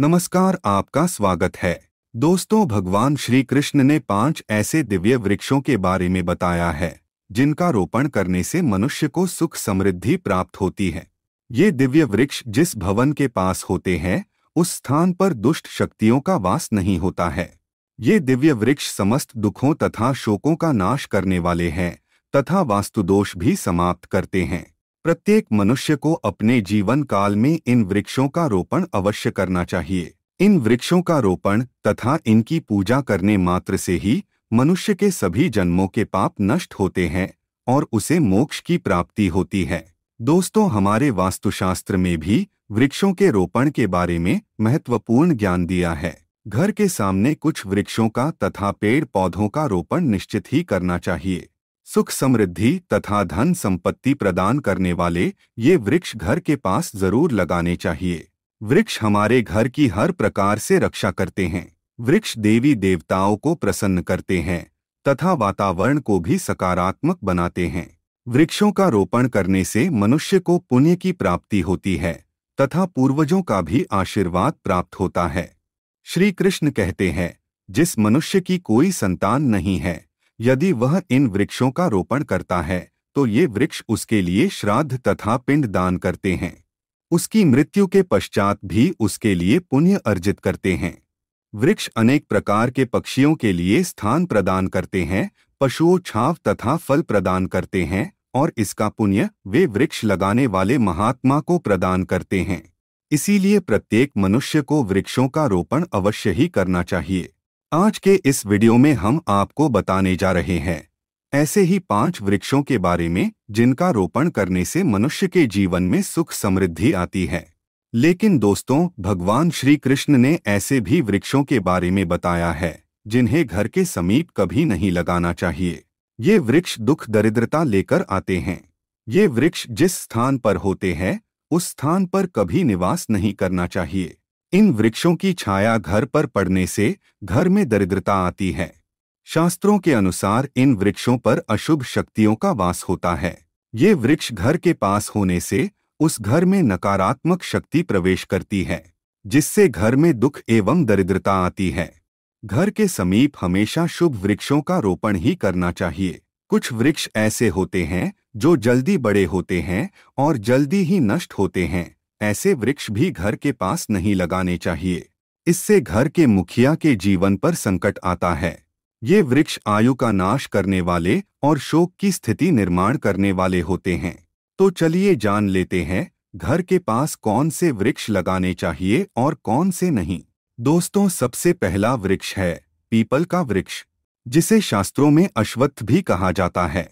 नमस्कार आपका स्वागत है। दोस्तों, भगवान श्री कृष्ण ने पाँच ऐसे दिव्य वृक्षों के बारे में बताया है, जिनका रोपण करने से मनुष्य को सुख समृद्धि प्राप्त होती है। ये दिव्य वृक्ष जिस भवन के पास होते हैं, उस स्थान पर दुष्ट शक्तियों का वास नहीं होता है। ये दिव्य वृक्ष समस्त दुखों तथा शोकों का नाश करने वाले हैं, तथा वास्तुदोष भी समाप्त करते हैं। प्रत्येक मनुष्य को अपने जीवन काल में इन वृक्षों का रोपण अवश्य करना चाहिए। इन वृक्षों का रोपण तथा इनकी पूजा करने मात्र से ही मनुष्य के सभी जन्मों के पाप नष्ट होते हैं और उसे मोक्ष की प्राप्ति होती है। दोस्तों, हमारे वास्तुशास्त्र में भी वृक्षों के रोपण के बारे में महत्वपूर्ण ज्ञान दिया है। घर के सामने कुछ वृक्षों का तथा पेड़ पौधों का रोपण निश्चित ही करना चाहिए। सुख समृद्धि तथा धन संपत्ति प्रदान करने वाले ये वृक्ष घर के पास ज़रूर लगाने चाहिए। वृक्ष हमारे घर की हर प्रकार से रक्षा करते हैं। वृक्ष देवी देवताओं को प्रसन्न करते हैं तथा वातावरण को भी सकारात्मक बनाते हैं। वृक्षों का रोपण करने से मनुष्य को पुण्य की प्राप्ति होती है तथा पूर्वजों का भी आशीर्वाद प्राप्त होता है। श्री कृष्ण कहते हैं, जिस मनुष्य की कोई संतान नहीं है यदि वह इन वृक्षों का रोपण करता है तो ये वृक्ष उसके लिए श्राद्ध तथा पिंड दान करते हैं। उसकी मृत्यु के पश्चात भी उसके लिए पुण्य अर्जित करते हैं। वृक्ष अनेक प्रकार के पक्षियों के लिए स्थान प्रदान करते हैं, पशुओं, छाव तथा फल प्रदान करते हैं, और इसका पुण्य वे वृक्ष लगाने वाले महात्मा को प्रदान करते हैं। इसीलिए प्रत्येक मनुष्य को वृक्षों का रोपण अवश्य ही करना चाहिए। आज के इस वीडियो में हम आपको बताने जा रहे हैं, ऐसे ही पाँच वृक्षों के बारे में जिनका रोपण करने से मनुष्य के जीवन में सुख समृद्धि आती है। लेकिन दोस्तों, भगवान श्री कृष्ण ने ऐसे भी वृक्षों के बारे में बताया है, जिन्हें घर के समीप कभी नहीं लगाना चाहिए। ये वृक्ष दुख दरिद्रता लेकर आते हैं। ये वृक्ष जिस स्थान पर होते हैं, उस स्थान पर कभी निवास नहीं करना चाहिए। इन वृक्षों की छाया घर पर पड़ने से घर में दरिद्रता आती है। शास्त्रों के अनुसार इन वृक्षों पर अशुभ शक्तियों का वास होता है। ये वृक्ष घर के पास होने से उस घर में नकारात्मक शक्ति प्रवेश करती है, जिससे घर में दुख एवं दरिद्रता आती है। घर के समीप हमेशा शुभ वृक्षों का रोपण ही करना चाहिए। कुछ वृक्ष ऐसे होते हैं जो जल्दी बड़े होते हैं और जल्दी ही नष्ट होते हैं। ऐसे वृक्ष भी घर के पास नहीं लगाने चाहिए। इससे घर के मुखिया के जीवन पर संकट आता है। ये वृक्ष आयु का नाश करने वाले और शोक की स्थिति निर्माण करने वाले होते हैं। तो चलिए जान लेते हैं, घर के पास कौन से वृक्ष लगाने चाहिए और कौन से नहीं। दोस्तों, सबसे पहला वृक्ष है, पीपल का वृक्ष, जिसे शास्त्रों में अश्वत्थ भी कहा जाता है।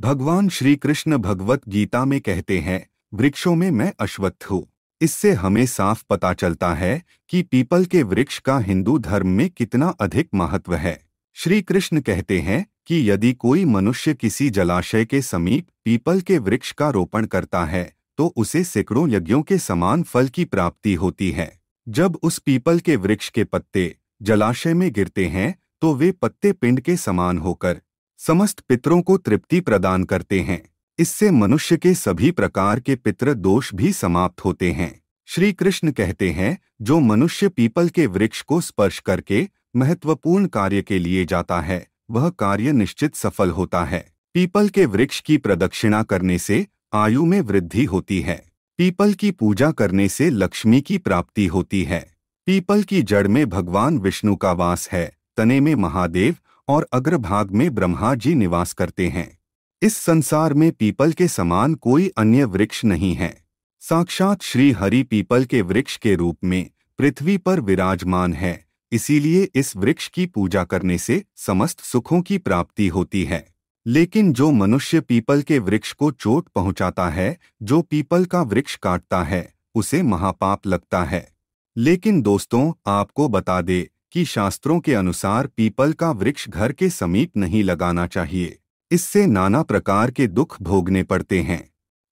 भगवान श्री कृष्ण भगवत गीता में कहते हैं वृक्षों में मैं अश्वत्थ हूँ। इससे हमें साफ़ पता चलता है कि पीपल के वृक्ष का हिंदू धर्म में कितना अधिक महत्व है। श्री कृष्ण कहते हैं कि यदि कोई मनुष्य किसी जलाशय के समीप पीपल के वृक्ष का रोपण करता है तो उसे सैकड़ों यज्ञों के समान फल की प्राप्ति होती है। जब उस पीपल के वृक्ष के पत्ते जलाशय में गिरते हैं तो वे पत्ते पिंड के समान होकर समस्त पितरों को तृप्ति प्रदान करते हैं। इससे मनुष्य के सभी प्रकार के पितृ दोष भी समाप्त होते हैं। श्री कृष्ण कहते हैं, जो मनुष्य पीपल के वृक्ष को स्पर्श करके महत्वपूर्ण कार्य के लिए जाता है, वह कार्य निश्चित सफल होता है। पीपल के वृक्ष की प्रदक्षिणा करने से आयु में वृद्धि होती है। पीपल की पूजा करने से लक्ष्मी की प्राप्ति होती है। पीपल की जड़ में भगवान विष्णु का वास है, तने में महादेव और अग्रभाग में ब्रह्मा जी निवास करते हैं। इस संसार में पीपल के समान कोई अन्य वृक्ष नहीं है। साक्षात श्री हरि पीपल के वृक्ष के रूप में पृथ्वी पर विराजमान है, इसीलिए इस वृक्ष की पूजा करने से समस्त सुखों की प्राप्ति होती है। लेकिन जो मनुष्य पीपल के वृक्ष को चोट पहुंचाता है, जो पीपल का वृक्ष काटता है, उसे महापाप लगता है। लेकिन दोस्तों, आपको बता दे कि शास्त्रों के अनुसार पीपल का वृक्ष घर के समीप नहीं लगाना चाहिए। इससे नाना प्रकार के दुख भोगने पड़ते हैं।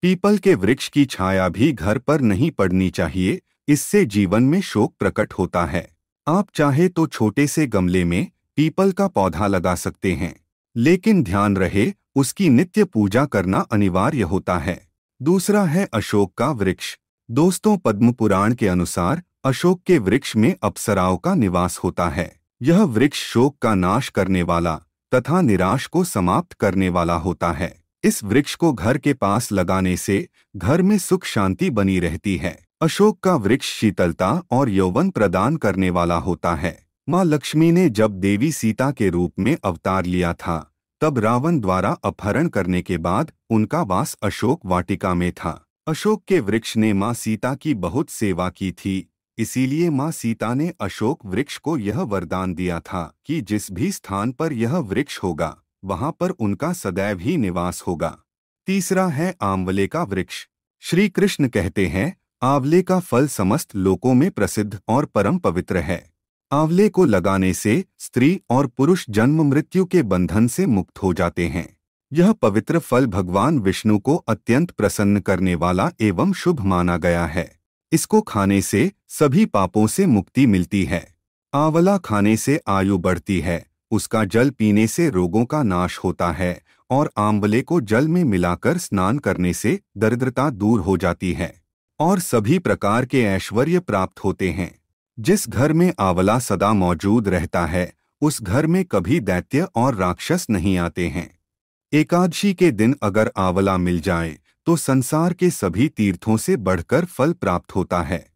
पीपल के वृक्ष की छाया भी घर पर नहीं पड़नी चाहिए, इससे जीवन में शोक प्रकट होता है। आप चाहे तो छोटे से गमले में पीपल का पौधा लगा सकते हैं, लेकिन ध्यान रहे, उसकी नित्य पूजा करना अनिवार्य होता है। दूसरा है अशोक का वृक्ष। दोस्तों पद्म पुराण के अनुसार, अशोक के वृक्ष में अप्सराओं का निवास होता है। यह वृक्ष शोक का नाश करने वाला तथा निराश को समाप्त करने वाला होता है। इस वृक्ष को घर के पास लगाने से घर में सुख शांति बनी रहती है। अशोक का वृक्ष शीतलता और यौवन प्रदान करने वाला होता है। माँ लक्ष्मी ने जब देवी सीता के रूप में अवतार लिया था, तब रावण द्वारा अपहरण करने के बाद उनका वास अशोक वाटिका में था। अशोक के वृक्ष ने माँ सीता की बहुत सेवा की थी। इसीलिए माँ सीता ने अशोक वृक्ष को यह वरदान दिया था कि जिस भी स्थान पर यह वृक्ष होगा, वहाँ पर उनका सदैव ही निवास होगा। तीसरा है आंवले का वृक्ष। श्री कृष्ण कहते हैं, आंवले का फल समस्त लोकों में प्रसिद्ध और परम पवित्र है। आंवले को लगाने से स्त्री और पुरुष जन्म मृत्यु के बंधन से मुक्त हो जाते हैं। यह पवित्र फल भगवान विष्णु को अत्यंत प्रसन्न करने वाला एवं शुभ माना गया है। इसको खाने से सभी पापों से मुक्ति मिलती है। आंवला खाने से आयु बढ़ती है, उसका जल पीने से रोगों का नाश होता है और आंवले को जल में मिलाकर स्नान करने से दरिद्रता दूर हो जाती है और सभी प्रकार के ऐश्वर्य प्राप्त होते हैं। जिस घर में आंवला सदा मौजूद रहता है, उस घर में कभी दैत्य और राक्षस नहीं आते हैं। एकादशी के दिन अगर आंवला मिल जाए तो संसार के सभी तीर्थों से बढ़कर फल प्राप्त होता है।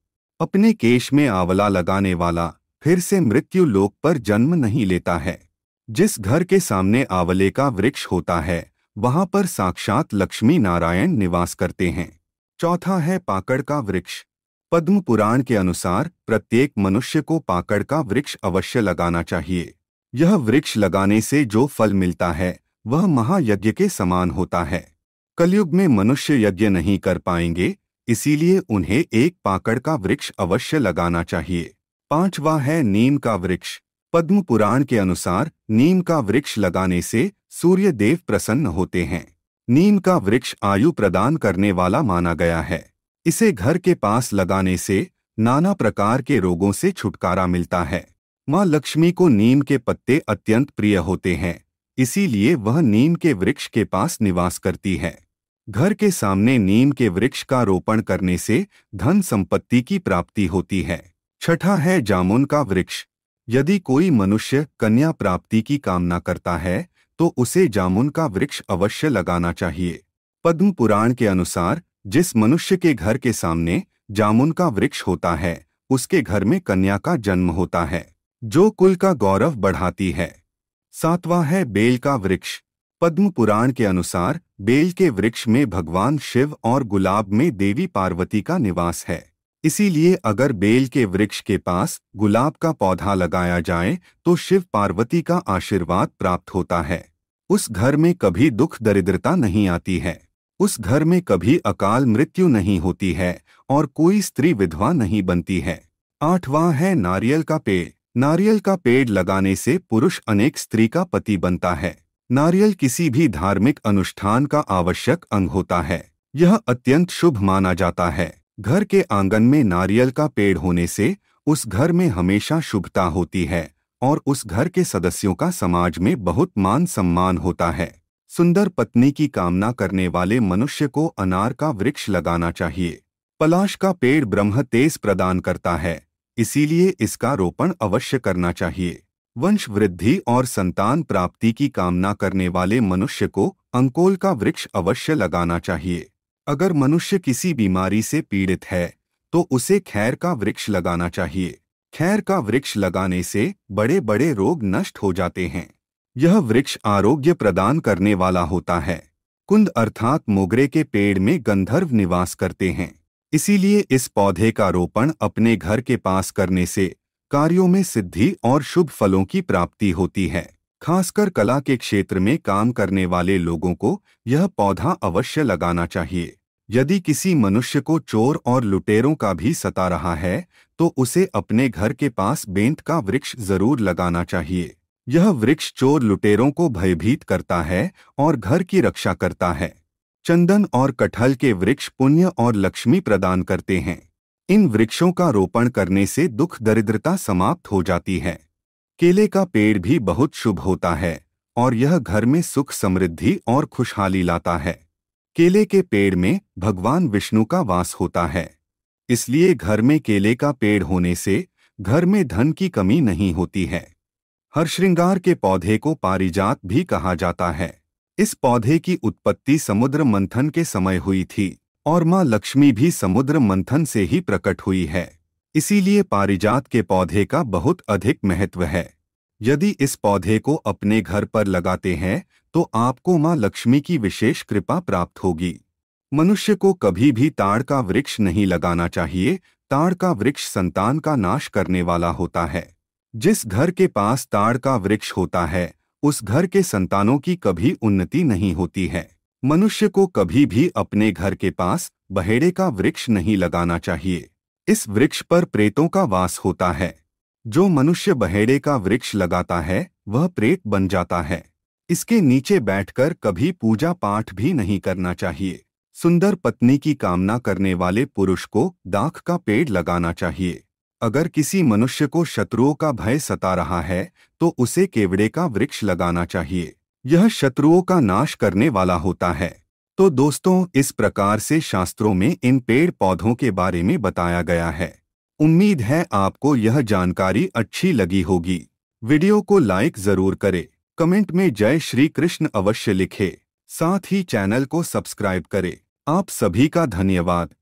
अपने केश में आंवला लगाने वाला फिर से मृत्यु लोक पर जन्म नहीं लेता है। जिस घर के सामने आंवले का वृक्ष होता है, वहाँ पर साक्षात लक्ष्मी नारायण निवास करते हैं। चौथा है पाकड़ का वृक्ष। पद्म पुराण के अनुसार प्रत्येक मनुष्य को पाकड़ का वृक्ष अवश्य लगाना चाहिए। यह वृक्ष लगाने से जो फल मिलता है, वह महायज्ञ के समान होता है। कलयुग में मनुष्य यज्ञ नहीं कर पाएँगे, इसीलिए उन्हें एक पाकड़ का वृक्ष अवश्य लगाना चाहिए। पांचवा है नीम का वृक्ष। पद्म पुराण के अनुसार, नीम का वृक्ष लगाने से सूर्य देव प्रसन्न होते हैं। नीम का वृक्ष आयु प्रदान करने वाला माना गया है। इसे घर के पास लगाने से नाना प्रकार के रोगों से छुटकारा मिलता है। माँ लक्ष्मी को नीम के पत्ते अत्यंत प्रिय होते हैं, इसीलिए वह नीम के वृक्ष के पास निवास करती है। घर के सामने नीम के वृक्ष का रोपण करने से धन संपत्ति की प्राप्ति होती है। छठा है जामुन का वृक्ष। यदि कोई मनुष्य कन्या प्राप्ति की कामना करता है तो उसे जामुन का वृक्ष अवश्य लगाना चाहिए। पद्म पुराण के अनुसार, जिस मनुष्य के घर के सामने जामुन का वृक्ष होता है, उसके घर में कन्या का जन्म होता है, जो कुल का गौरव बढ़ाती है। सातवां है बेल का वृक्ष। पद्म पुराण के अनुसार, बेल के वृक्ष में भगवान शिव और गुलाब में देवी पार्वती का निवास है। इसीलिए अगर बेल के वृक्ष के पास गुलाब का पौधा लगाया जाए तो शिव पार्वती का आशीर्वाद प्राप्त होता है। उस घर में कभी दुख दरिद्रता नहीं आती है। उस घर में कभी अकाल मृत्यु नहीं होती है और कोई स्त्री विधवा नहीं बनती है। आठवां है नारियल का पेड़। नारियल का पेड़ लगाने से पुरुष अनेक स्त्री का पति बनता है। नारियल किसी भी धार्मिक अनुष्ठान का आवश्यक अंग होता है। यह अत्यंत शुभ माना जाता है। घर के आँगन में नारियल का पेड़ होने से उस घर में हमेशा शुभता होती है और उस घर के सदस्यों का समाज में बहुत मान सम्मान होता है। सुंदर पत्नी की कामना करने वाले मनुष्य को अनार का वृक्ष लगाना चाहिए। पलाश का पेड़ ब्रह्म तेज प्रदान करता है, इसीलिए इसका रोपण अवश्य करना चाहिए। वंश वृद्धि और संतान प्राप्ति की कामना करने वाले मनुष्य को अंकोल का वृक्ष अवश्य लगाना चाहिए। अगर मनुष्य किसी बीमारी से पीड़ित है तो उसे खैर का वृक्ष लगाना चाहिए। खैर का वृक्ष लगाने से बड़े बड़े रोग नष्ट हो जाते हैं। यह वृक्ष आरोग्य प्रदान करने वाला होता है। कुंद अर्थात मोगरे के पेड़ में गंधर्व निवास करते हैं। इसीलिए इस पौधे का रोपण अपने घर के पास करने से कार्यों में सिद्धि और शुभ फलों की प्राप्ति होती है। खासकर कला के क्षेत्र में काम करने वाले लोगों को यह पौधा अवश्य लगाना चाहिए। यदि किसी मनुष्य को चोर और लुटेरों का भी सता रहा है तो उसे अपने घर के पास बेंत का वृक्ष ज़रूर लगाना चाहिए। यह वृक्ष चोर लुटेरों को भयभीत करता है और घर की रक्षा करता है। चंदन और कटहल के वृक्ष पुण्य और लक्ष्मी प्रदान करते हैं। इन वृक्षों का रोपण करने से दुख दरिद्रता समाप्त हो जाती है। केले का पेड़ भी बहुत शुभ होता है, और यह घर में सुख समृद्धि और खुशहाली लाता है। केले के पेड़ में भगवान विष्णु का वास होता है, इसलिए घर में केले का पेड़ होने से घर में धन की कमी नहीं होती है। हर श्रृंगार के पौधे को पारिजात भी कहा जाता है। इस पौधे की उत्पत्ति समुद्र मंथन के समय हुई थी। और माँ लक्ष्मी भी समुद्र मंथन से ही प्रकट हुई है। इसीलिए पारिजात के पौधे का बहुत अधिक महत्व है। यदि इस पौधे को अपने घर पर लगाते हैं तो आपको माँ लक्ष्मी की विशेष कृपा प्राप्त होगी। मनुष्य को कभी भी ताड़ का वृक्ष नहीं लगाना चाहिए, ताड़ का वृक्ष संतान का नाश करने वाला होता है। जिस घर के पास ताड़ का वृक्ष होता है, उस घर के संतानों की कभी उन्नति नहीं होती है। मनुष्य को कभी भी अपने घर के पास बहेड़े का वृक्ष नहीं लगाना चाहिए। इस वृक्ष पर प्रेतों का वास होता है। जो मनुष्य बहेड़े का वृक्ष लगाता है, वह प्रेत बन जाता है। इसके नीचे बैठकर कभी पूजा पाठ भी नहीं करना चाहिए। सुंदर पत्नी की कामना करने वाले पुरुष को दाख का पेड़ लगाना चाहिए। अगर किसी मनुष्य को शत्रुओं का भय सता रहा है तो उसे केवड़े का वृक्ष लगाना चाहिए। यह शत्रुओं का नाश करने वाला होता है। तो दोस्तों, इस प्रकार से शास्त्रों में इन पेड़ पौधों के बारे में बताया गया है। उम्मीद है आपको यह जानकारी अच्छी लगी होगी। वीडियो को लाइक ज़रूर करें। कमेंट में जय श्री कृष्ण अवश्य लिखे। साथ ही चैनल को सब्सक्राइब करें। आप सभी का धन्यवाद।